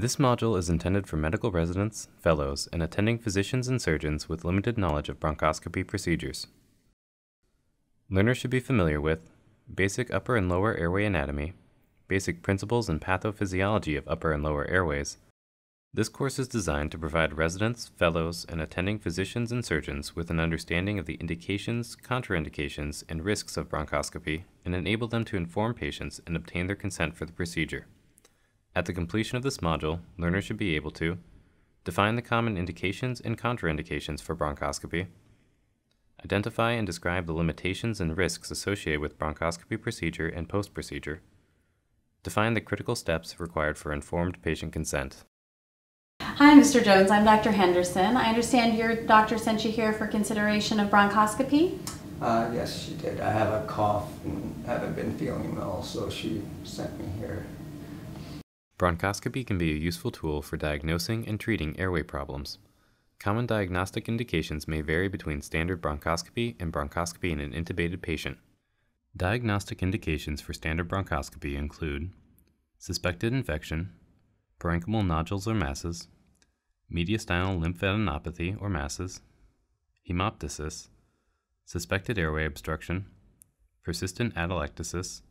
This module is intended for medical residents, fellows, and attending physicians and surgeons with limited knowledge of bronchoscopy procedures. Learners should be familiar with basic upper and lower airway anatomy, basic principles and pathophysiology of upper and lower airways. This course is designed to provide residents, fellows, and attending physicians and surgeons with an understanding of the indications, contraindications, and risks of bronchoscopy and enable them to inform patients and obtain their consent for the procedure. At the completion of this module, learners should be able to define the common indications and contraindications for bronchoscopy, identify and describe the limitations and risks associated with bronchoscopy procedure and post-procedure, define the critical steps required for informed patient consent. Hi, Mr. Jones. I'm Dr. Henderson. I understand your doctor sent you here for consideration of bronchoscopy. Uh, yes, she did. I have a cough and haven't been feeling well, so she sent me here. Bronchoscopy can be a useful tool for diagnosing and treating airway problems. Common diagnostic indications may vary between standard bronchoscopy and bronchoscopy in an intubated patient. Diagnostic indications for standard bronchoscopy include suspected infection, parenchymal nodules or masses, mediastinal lymphadenopathy or masses, hemoptysis, suspected airway obstruction, persistent atelectasis,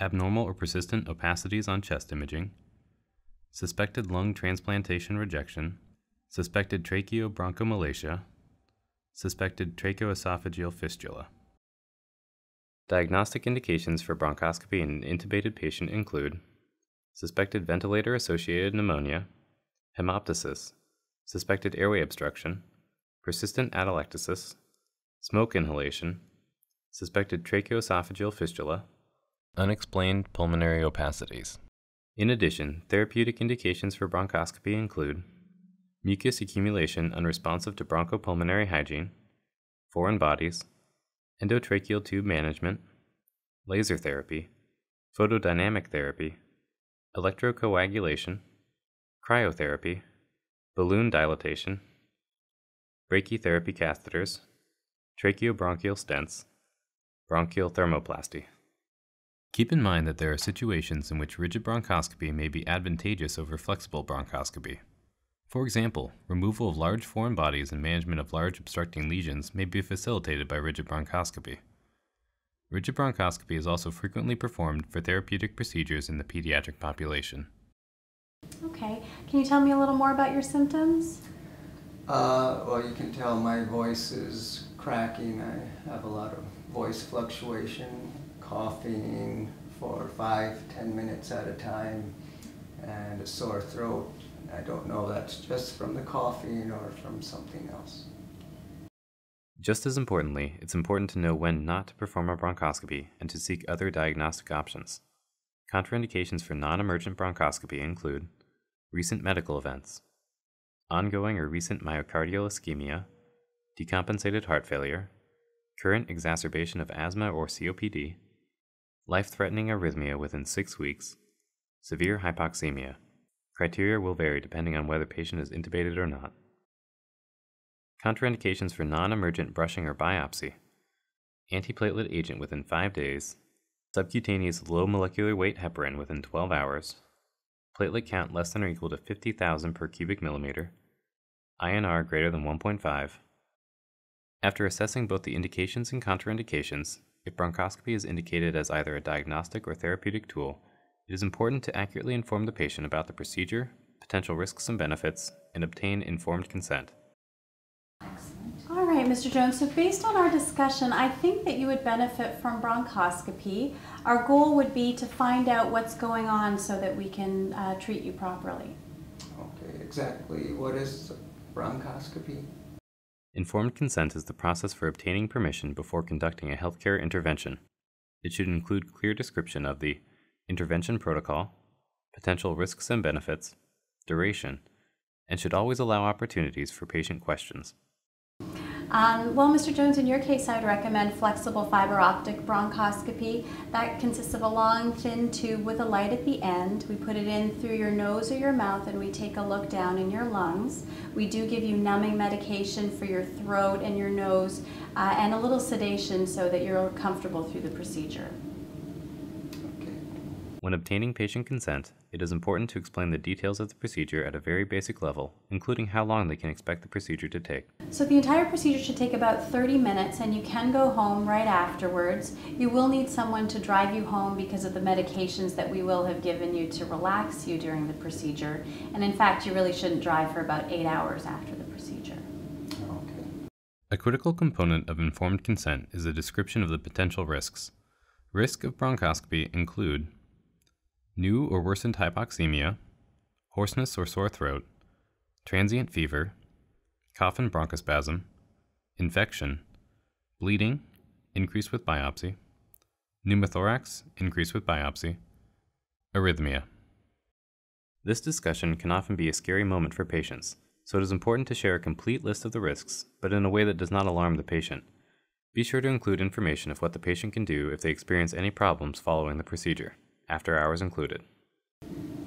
abnormal or persistent opacities on chest imaging, suspected lung transplantation rejection, suspected tracheobronchomalacia, suspected tracheoesophageal fistula. Diagnostic indications for bronchoscopy in an intubated patient include suspected ventilator associated pneumonia, hemoptysis, suspected airway obstruction, persistent atelectasis, smoke inhalation, suspected tracheoesophageal fistula, unexplained pulmonary opacities. In addition, therapeutic indications for bronchoscopy include mucus accumulation unresponsive to bronchopulmonary hygiene, foreign bodies, endotracheal tube management, laser therapy, photodynamic therapy, electrocoagulation, cryotherapy, balloon dilatation, brachytherapy catheters, tracheobronchial stents, bronchial thermoplasty. Keep in mind that there are situations in which rigid bronchoscopy may be advantageous over flexible bronchoscopy. For example, removal of large foreign bodies and management of large obstructing lesions may be facilitated by rigid bronchoscopy. Rigid bronchoscopy is also frequently performed for therapeutic procedures in the pediatric population. Okay. Can you tell me a little more about your symptoms? Uh, well, you can tell my voice is cracking. I have a lot of voice fluctuation, coughing for five, ten minutes at a time, and a sore throat. I don't know that's just from the coughing or from something else. Just as importantly, it's important to know when not to perform a bronchoscopy and to seek other diagnostic options. Contraindications for non emergent bronchoscopy include recent medical events, ongoing or recent myocardial ischemia, decompensated heart failure, current exacerbation of asthma or COPD, life threatening arrhythmia within six weeks, severe hypoxemia. Criteria will vary depending on whether patient is intubated or not. Contraindications for non emergent brushing or biopsy antiplatelet agent within 5 days, subcutaneous low molecular weight heparin within 12 hours, platelet count less than or equal to 50,000 per cubic millimeter, INR greater than 1.5. After assessing both the indications and contraindications, if bronchoscopy is indicated as either a diagnostic or therapeutic tool, it is important to accurately inform the patient about the procedure, potential risks and benefits, and obtain informed consent. All right, Mr. Jones. So, based on our discussion, I think that you would benefit from bronchoscopy. Our goal would be to find out what's going on so that we can uh, treat you properly. Okay, exactly. What is bronchoscopy? Informed consent is the process for obtaining permission before conducting a healthcare intervention. It should include clear description of the intervention protocol, potential risks and benefits, duration, and should always allow opportunities for patient questions. Um, well, Mr. Jones, in your case, I would recommend flexible fiber optic bronchoscopy. That consists of a long, thin tube with a light at the end. We put it in through your nose or your mouth and we take a look down in your lungs. We do give you numbing medication for your throat and your nose uh, and a little sedation so that you're comfortable through the procedure. Okay. When obtaining patient consent, it is important to explain the details of the procedure at a very basic level, including how long they can expect the procedure to take. So the entire procedure should take about 30 minutes and you can go home right afterwards. You will need someone to drive you home because of the medications that we will have given you to relax you during the procedure. And in fact, you really shouldn't drive for about eight hours after the procedure. Okay. A critical component of informed consent is a description of the potential risks. Risk of bronchoscopy include new or worsened hypoxemia, hoarseness or sore throat, transient fever, cough and bronchospasm, infection, bleeding, increase with biopsy, pneumothorax, increase with biopsy, arrhythmia. This discussion can often be a scary moment for patients, so it is important to share a complete list of the risks, but in a way that does not alarm the patient. Be sure to include information of what the patient can do if they experience any problems following the procedure, after hours included.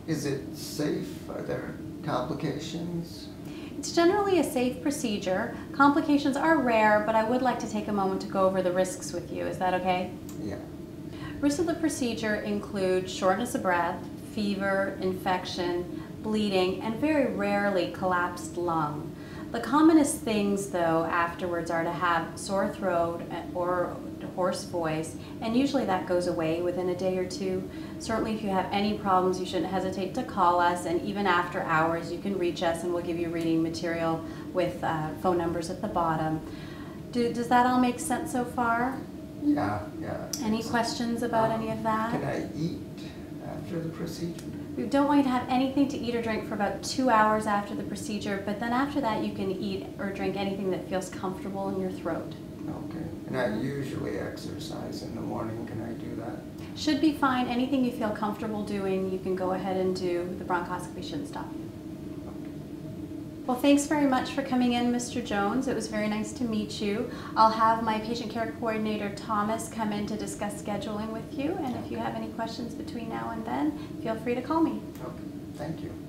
Is it safe? Are there complications? It's generally a safe procedure. Complications are rare, but I would like to take a moment to go over the risks with you. Is that okay? Yeah. Risks of the procedure include shortness of breath, fever, infection, bleeding, and very rarely collapsed lung. The commonest things, though, afterwards are to have sore throat or hoarse voice, and usually that goes away within a day or two. Certainly, if you have any problems, you shouldn't hesitate to call us, and even after hours, you can reach us and we'll give you reading material with uh, phone numbers at the bottom. Do, does that all make sense so far? Yeah, yeah. Any questions about any of that? Can I eat after the procedure? We don't want you to have anything to eat or drink for about two hours after the procedure, but then after that you can eat or drink anything that feels comfortable in your throat. Okay. And I usually exercise in the morning. Can I do that? Should be fine. Anything you feel comfortable doing, you can go ahead and do. The bronchoscopy shouldn't stop you. Well, thanks very much for coming in, Mr. Jones. It was very nice to meet you. I'll have my patient care coordinator, Thomas, come in to discuss scheduling with you. And if you have any questions between now and then, feel free to call me. Okay. Thank you.